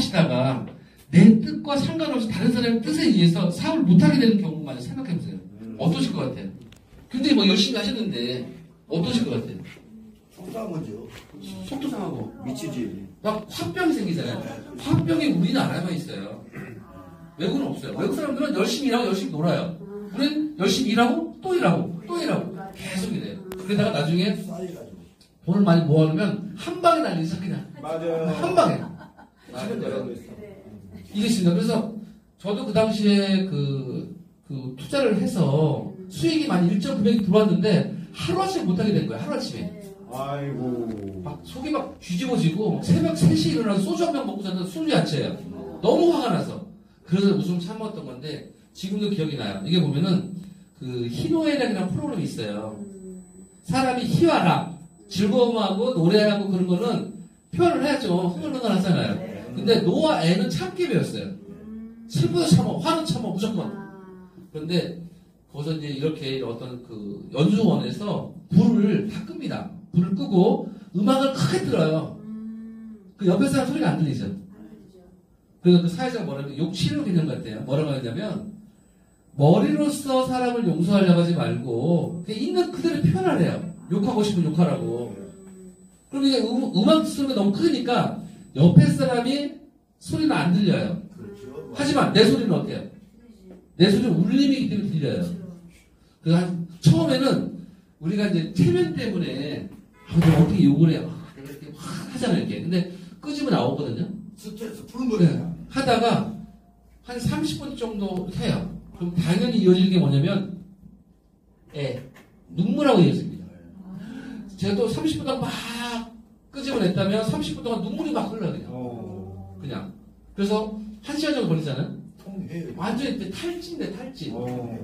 사업하시다가 내 뜻과 상관없이 다른 사람의 뜻에 의해서 사업을 못하게 되는 경우만 생각해보세요. 어떠실 것 같아요? 근데 뭐 열심히 하셨는데 어떠실 것 같아요? 속상한 거죠. 속도 상하고 미치지. 막 화병이 생기잖아요. 화병이 우리나라에만 있어요. 외국은 없어요. 외국 사람들은 열심히 일하고 열심히 놀아요. 우리는 열심히 일하고 또 일하고 또 일하고 계속 이래요. 그러다가 나중에. 돈을 많이 모아놓으면 한 방에 날리죠 그냥 맞아요. 한 방에 지금 내가 있어. 이게 있습니다. 그래서 저도 그 당시에 그, 그 투자를 해서 수익이 만 일정 금액이 들어왔는데 하루아침에 못하게 된 거예요. 하루아침에. 아이고. 막 속이 막 뒤집어지고 새벽 3시에 일어나서 소주 한 병 먹고 자는 술이 야채예요. 너무 화가 나서. 그래서 웃음 참았던 건데 지금도 기억이 나요. 이게 보면은 그 희노애락이라는 프로그램이 있어요. 사람이 희화락, 즐거움하고 노래하고 그런 거는 표현을 해야죠. 흥얼흥얼 하잖아요. 근데 노와 애는 참기 배웠어요. 슬퍼도 참어, 화는 참어, 무조건. 그런데 거기서 이제 이렇게 어떤 그 연주원에서 불을 다 끕니다. 불을 끄고 음악을 크게 들어요. 그 옆에 사람 소리가 안 들리죠. 그래서 그 사회자가 뭐라면 욕치료 개념 같아요. 뭐라고 하냐면 머리로서 사람을 용서하려고 하지 말고 그냥 있는 그대로 표현하래요. 욕하고 싶으면 욕하라고. 그럼 이게 음, 음악 소리가 너무 크니까 옆에 사람이 소리는 안 들려요. 그렇죠. 하지만 내 소리는 어때요? 내 소리는 울림이기 때문에 들려요. 그 한, 처음에는 우리가 이제 체면 때문에 아, 내가 어떻게 욕을 해요? 아, 내가 이렇게 확 하잖아요, 이렇게. 근데 끄집어 나오거든요. 스트레스 푸는 네. 거예요. 하다가 한 30분 정도 해요. 그럼 당연히 이어지는 게 뭐냐면 애, 눈물하고 이어집니다. 제가 또 30분 동안 막 끄집어냈다면 30분 동안 눈물이 막 흘러요, 그냥. 어. 그냥. 그래서 한 시간 정도 걸리잖아요. 통해. 완전히 탈진돼, 탈진. 어.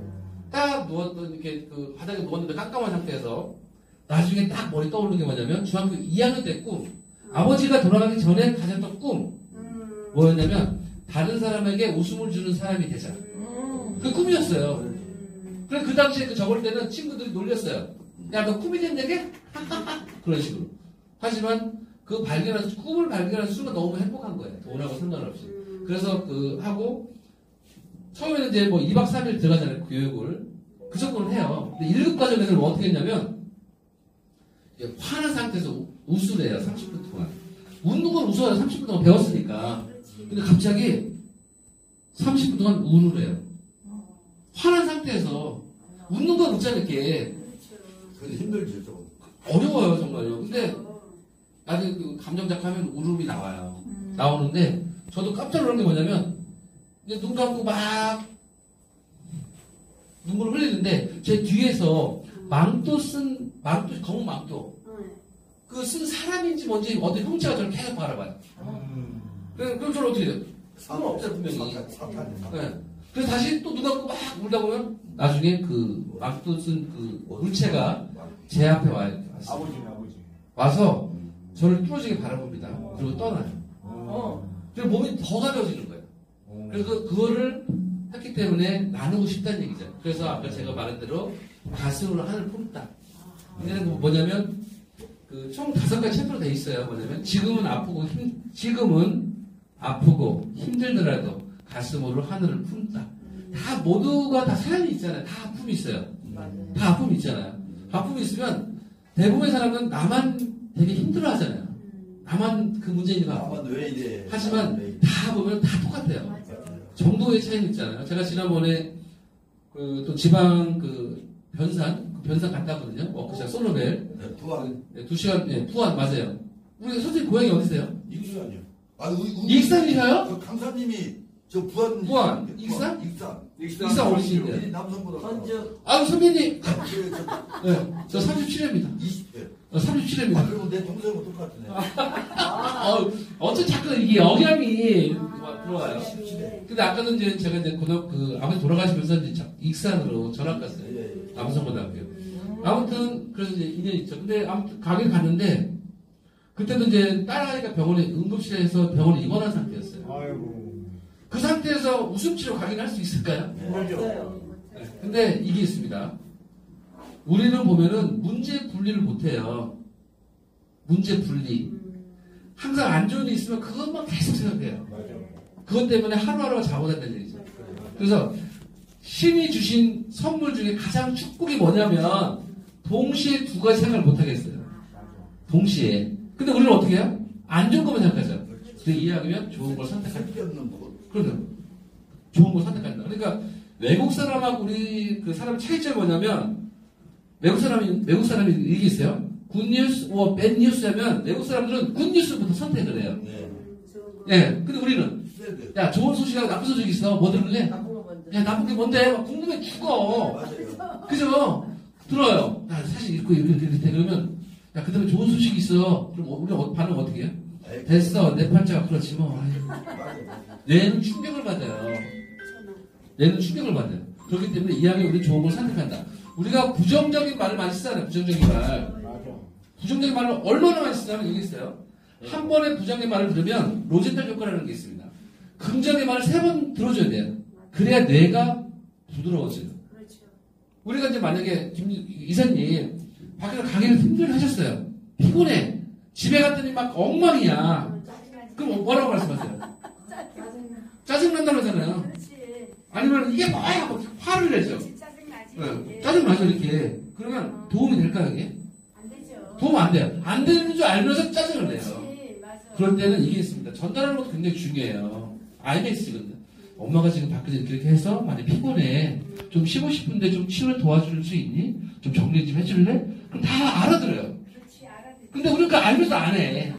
딱 누웠던 이렇게 그 바닥에 누웠는데 깜깜한 상태에서 나중에 딱 머리 떠오르는 게 뭐냐면 중학교 2학년 때 꿈. 아버지가 돌아가기 전에 가졌던 꿈. 뭐였냐면 다른 사람에게 웃음을 주는 사람이 되자. 그 꿈이었어요. 그래 그 당시에 그 적을 때는 친구들이 놀렸어요. 야 너 꿈이 된다게? 그런 식으로. 하지만 그 발견한 꿈을 발견한 순간 너무 행복한 거예요. 돈하고 상관없이. 그래서 그 하고 처음에는 이제 뭐 2박 3일 들어가잖아요. 교육을. 그 정도는 해요. 근데 1급 과정에서는 뭐 어떻게 했냐면 이제 화난 상태에서 우- 웃으래요. 30분 동안. 웃는 건 웃어요. 30분 동안 배웠으니까. 근데 갑자기 30분 동안 우nu래요. 화난 상태에서 웃는 건. 이렇게. 그게 힘들죠, 좀. 어려워요. 정말요. 근데 나중에 그 감정 작하면 울음이 나와요. 나오는데 저도 깜짝 놀란 게 뭐냐면 이제 눈 감고 막 눈물을 흘리는데 제 뒤에서 망토 쓴 망토 검은 망토 그 쓴 사람인지 뭔지 어떤 형체가 저를 계속 바라봐요. 음. 그럼 그럼 저는 어떻게 돼요? 없잖아 분명히. 사탄, 사탄. 네. 그래서 다시 또 눈 감고 막 울다 보면 나중에 그 망토 쓴 그 물체가 제 앞에 와요. 아버지네 아버지. 와서 저를 뚫어지게 바라봅니다. 그리고 떠나요. 어. 그리고 몸이 더 가벼워지는 거예요. 어. 그래서 그- 그거를 했기 때문에 나누고 싶다는 얘기죠. 그래서 아까 제가 말한 대로 가슴으로 하늘 품다. 이제는 뭐냐면 그 총 다섯 가지 챕터로 돼 있어요. 뭐냐면 지금은 아프고 힘, 지금은 아프고 힘들더라도 가슴으로 하늘을 품다. 다 모두가 다 사연이 있잖아요. 다 아픔이 있어요. 다 아픔이 있잖아요. 아픔이 있으면 대부분의 사람은 나만 되게 힘들어 하잖아요. 나만 그 문제인 왜 이래. 하지만 왜 이래. 다 보면 다 똑같아요. 정도의 차이는 있잖아요. 제가 지난번에 그 또 지방 그 변산 그 변산 갔다 왔거든요. 워크샵 솔로벨 네, 부안. 네, 두 시간 네, 부안 맞아요. 우리 선생님 고향이 어디세요? 익산이요. 아, 우리, 우리 익산이셔요? 그 강사님이 저 부안. 부안. 부안, 익산? 익산. 익산 어르신인데. 우리 남성보다. 먼저 아 선배님, 그, 저, 네, 저 37회입니다. 20대. 어, 37회입니다. 아, 그리고 내 동생하고 똑같네. 어, 어째 자꾸 이게 억양이 들어와요. 17대. 근데 아까는 이제 제가 이제 고등 그 아버지 돌아가시면서 이제 자- 익산으로 전학 갔어요. 예, 예. 남성고등학교. 아무튼 그래서 이제 2년 있죠. 근데 아무튼 가긴 갔는데 그때도 이제 딸아이가 병원에 응급실에서 병원에 입원한 상태였어요. 아이고. 그 상태에서 웃음 치료 가긴 할수 있을까요? 없어요. 근데 이게 있습니다. 우리는 보면은 문제 분리를 못해요. 문제 분리. 항상 안 좋은 일 있으면 그것만 계속 생각해요. 맞아. 그것 때문에 하루하루가 잘못한다는 얘기죠. 그래서 신이 주신 선물 중에 가장 축복이 뭐냐면 동시에 두 가지 생각을 못 하겠어요. 동시에. 근데 우리는 어떻게 해요? 안 좋은 것만 생각하죠. 근데 이해하면 좋은 걸 선택할 쓸데없는 거. 그러죠. 좋은 걸 선택한다. 그러니까 외국 사람하고 우리 그 사람 차이점이 뭐냐면 외국 사람이 외국 사람이 이게 있어요. 굿뉴스 뭐 밴뉴스하면 외국 사람들은 굿뉴스부터 선택을 해요. 네. 예. 근데 우리는. 야 좋은 소식하고 나쁜 소식 있어. 뭐 들을래? 거. 야 나쁜 게 뭔데? 막 궁금해 죽어. 맞아요. 그죠? 들어요. 야 사실 읽고 이렇게 이렇게 돼. 그러면 야 그다음에 좋은 소식 있어. 그럼 우리 가 반응 어떻게 해요? 됐어. 내 팔자가 그렇지 뭐. 뇌는 충격을 받아요. 뇌는 충격을 받아요. 그렇기 때문에 이왕에 우리 좋은 걸 선택한다. 우리가 부정적인 말을 많이 쓰잖아요. 부정적인 말. 부정적인 말을 얼마나 많이 쓰냐면 여기 있어요. 한 번에 부정의 말을 들으면 로젠탈 효과라는 게 있습니다. 긍정의 말을 세 번 들어줘야 돼요. 그래야 뇌가 부드러워져요. 그렇죠. 우리가 이제 만약에 김 이사님 밖에서 강의를 힘들게 하셨어요. 피곤해. 집에 갔더니 막 엉망이야. 그럼 뭐라고 말씀하세요? 짜증난다고 하잖아요. 아니면 이게 뭐야? 하고 화를 내죠. 네. 예. 짜증나죠, 이렇게. 그러면 도움이 될까요, 이게? 도움 안 돼요. 안 되는 줄 알면서 짜증을 내요. 그럴 때는 이게 있습니다. 전달하는 것도 굉장히 중요해요. IMS거든요. 엄마가 지금 밖에서 이렇게 해서 많이 피곤해. 좀 쉬고 싶은데 좀 치료 도와줄 수 있니? 좀 정리 좀 해줄래? 그럼 다 알아들어요. 근데 우리가 알면서 안 해.